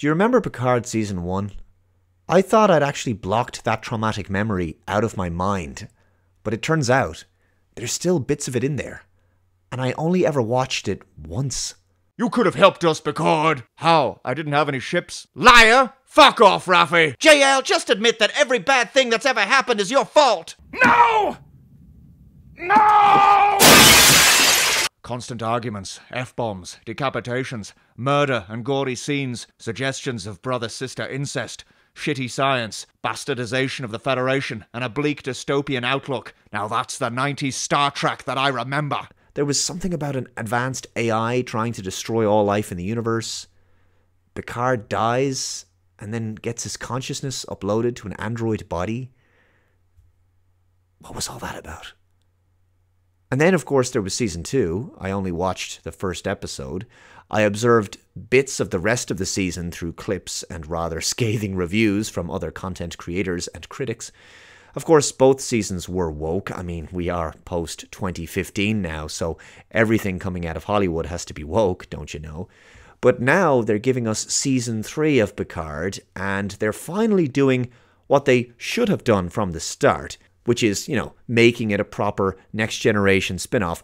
Do you remember Picard season 1? I thought I'd actually blocked that traumatic memory out of my mind, but it turns out there's still bits of it in there, and I only ever watched it once. You could have helped us, Picard. How? I didn't have any ships. Liar! Fuck off, Raffi! JL, just admit that every bad thing that's ever happened is your fault! No! No! Constant arguments, F bombs, decapitations, murder and gory scenes, suggestions of brother sister incest, shitty science, bastardization of the Federation, and a bleak dystopian outlook. Now that's the 90s Star Trek that I remember. There was something about an advanced AI trying to destroy all life in the universe. Picard dies and then gets his consciousness uploaded to an android body. What was all that about? And then, of course, there was season two. I only watched the first episode. I observed bits of the rest of the season through clips and rather scathing reviews from other content creators and critics. Of course, both seasons were woke. I mean, we are post 2015 now, so everything coming out of Hollywood has to be woke, don't you know? But now they're giving us season three of Picard, and they're finally doing what they should have done from the start which is, you know, making it a proper next generation spin off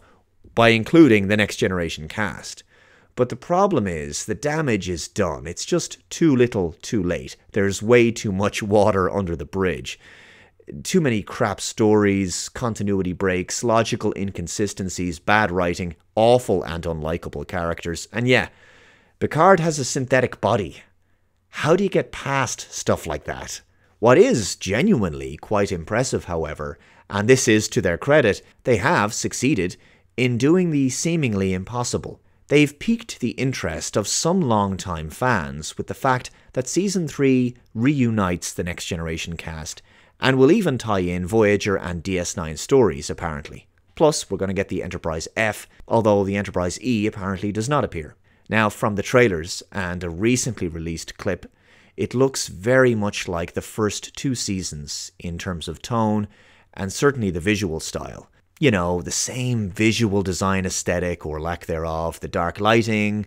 by including the next generation cast. But the problem is, the damage is done. It's just too little, too late. There's way too much water under the bridge. Too many crap stories, continuity breaks, logical inconsistencies, bad writing, awful and unlikable characters. And yeah, Picard has a synthetic body. How do you get past stuff like that? What is genuinely quite impressive, however, and this is to their credit, they have succeeded in doing the seemingly impossible. They've piqued the interest of some long-time fans with the fact that Season 3 reunites the Next Generation cast, and will even tie in Voyager and DS9 stories, apparently. Plus, we're going to get the Enterprise F, although the Enterprise E apparently does not appear. Now, from the trailers and a recently released clip, it looks very much like the first two seasons in terms of tone and certainly the visual style. You know, the same visual design aesthetic or lack thereof, the dark lighting,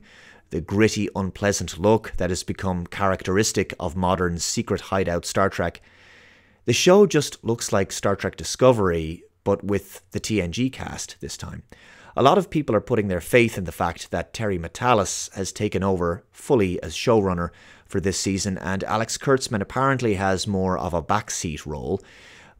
the gritty, unpleasant look that has become characteristic of modern secret hideout Star Trek. The show just looks like Star Trek Discovery, but with the TNG cast this time. A lot of people are putting their faith in the fact that Terry Matalas has taken over fully as showrunner for this season, and Alex Kurtzman apparently has more of a backseat role.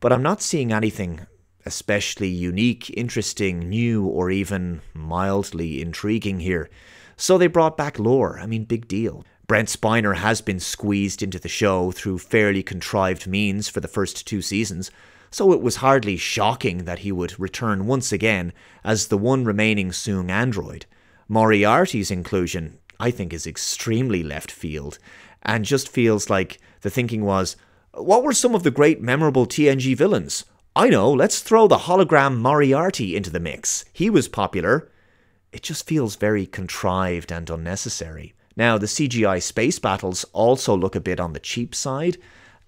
But I'm not seeing anything especially unique, interesting, new, or even mildly intriguing here. So they brought back Lore. I mean, big deal. Brent Spiner has been squeezed into the show through fairly contrived means for the first two seasons, so it was hardly shocking that he would return once again as the one remaining Soong android. Moriarty's inclusion I think is extremely left field and just feels like the thinking was what were some of the great memorable TNG villains? I know, let's throw the hologram Moriarty into the mix. He was popular. It just feels very contrived and unnecessary. Now, the CGI space battles also look a bit on the cheap side.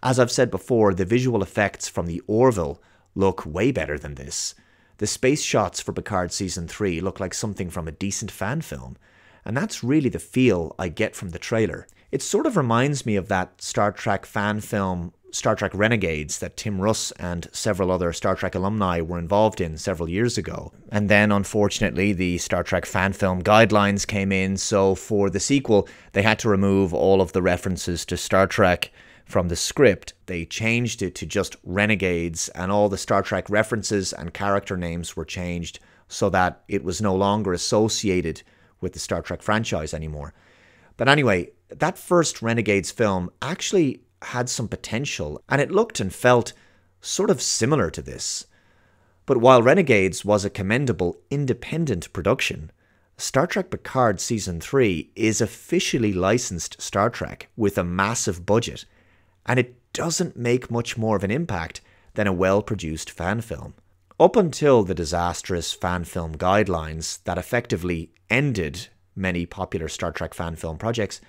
As I've said before, the visual effects from the Orville look way better than this. The space shots for Picard Season 3 look like something from a decent fan film. And that's really the feel I get from the trailer. It sort of reminds me of that Star Trek fan film, Star Trek Renegades, that Tim Russ and several other Star Trek alumni were involved in several years ago. And then, unfortunately, the Star Trek fan film guidelines came in, so for the sequel, they had to remove all of the references to Star Trek from the script. They changed it to just Renegades, and all the Star Trek references and character names were changed so that it was no longer associated with the Star Trek franchise anymore. But anyway, that first Renegades film actually had some potential, and it looked and felt sort of similar to this. But while Renegades was a commendable independent production, Star Trek Picard Season 3 is officially licensed Star Trek with a massive budget, and it doesn't make much more of an impact than a well produced fan film. Up until the disastrous fan film guidelines that effectively ended many popular Star Trek fan film projects,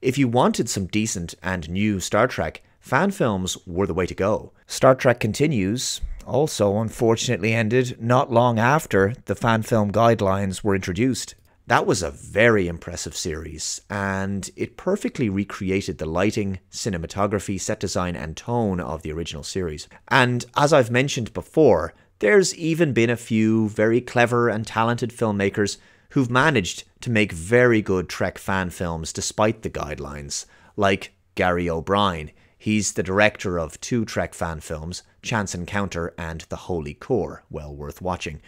if you wanted some decent and new Star Trek, fan films were the way to go. Star Trek continues, also unfortunately ended not long after the fan film guidelines were introduced. That was a very impressive series, and it perfectly recreated the lighting, cinematography, set design, and tone of the original series. And as I've mentioned before, there's even been a few very clever and talented filmmakers who've managed to make very good Trek fan films despite the guidelines, like Gary O'Brien. He's the director of two Trek fan films, Chance Encounter and The Holy Core, well worth watching.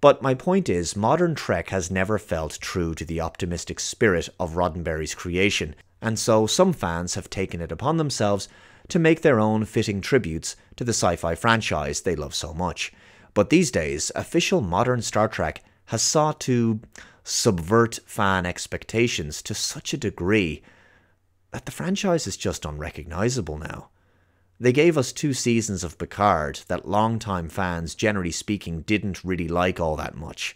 But my point is, modern Trek has never felt true to the optimistic spirit of Roddenberry's creation, and so some fans have taken it upon themselves to make their own fitting tributes to the sci fi franchise they love so much. But these days, official modern Star Trek has sought to subvert fan expectations to such a degree that the franchise is just unrecognizable now. They gave us two seasons of Picard that long-time fans, generally speaking, didn't really like all that much.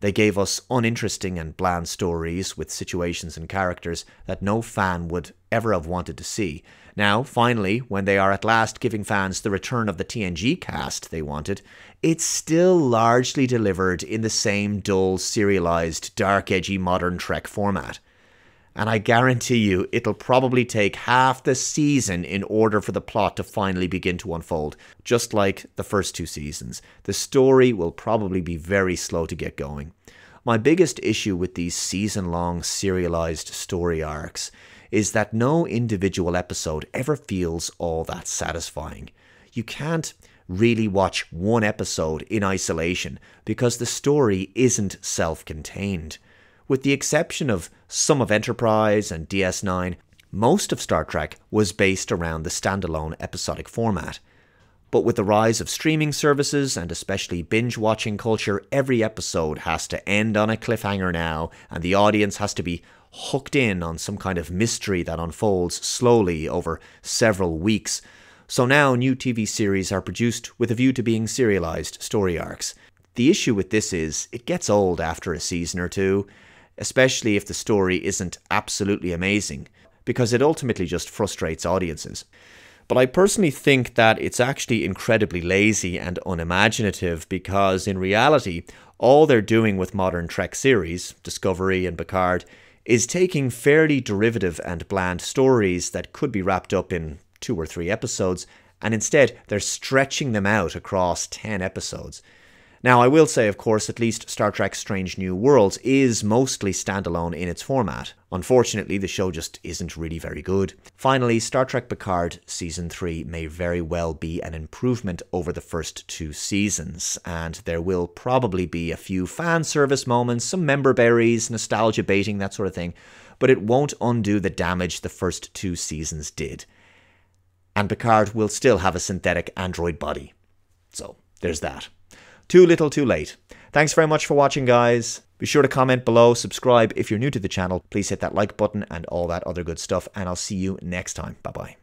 They gave us uninteresting and bland stories with situations and characters that no fan would ever have wanted to see. Now, finally, when they are at last giving fans the return of the TNG cast they wanted, it's still largely delivered in the same dull, serialized, dark, edgy modern Trek format and I guarantee you it'll probably take half the season in order for the plot to finally begin to unfold, just like the first two seasons. The story will probably be very slow to get going. My biggest issue with these season long serialized story arcs is that no individual episode ever feels all that satisfying. You can't really watch one episode in isolation because the story isn't self contained. With the exception of some of Enterprise and DS9, most of Star Trek was based around the standalone episodic format. But with the rise of streaming services and especially binge watching culture, every episode has to end on a cliffhanger now, and the audience has to be hooked in on some kind of mystery that unfolds slowly over several weeks. So now new TV series are produced with a view to being serialized story arcs. The issue with this is it gets old after a season or two, especially if the story isn't absolutely amazing, because it ultimately just frustrates audiences. But I personally think that it's actually incredibly lazy and unimaginative because, in reality, all they're doing with modern Trek series, Discovery and Picard, is taking fairly derivative and bland stories that could be wrapped up in two or three episodes, and instead they're stretching them out across 10 episodes. Now, I will say, of course, at least Star Trek Strange New Worlds is mostly standalone in its format. Unfortunately, the show just isn't really very good. Finally, Star Trek Picard Season 3 may very well be an improvement over the first two seasons, and there will probably be a few fan service moments, some member berries, nostalgia baiting, that sort of thing, but it won't undo the damage the first two seasons did. And Picard will still have a synthetic android body. So, there's that. Too little too late. Thanks very much for watching, guys. Be sure to comment below, subscribe if you're new to the channel. Please hit that like button and all that other good stuff, and I'll see you next time. Bye bye.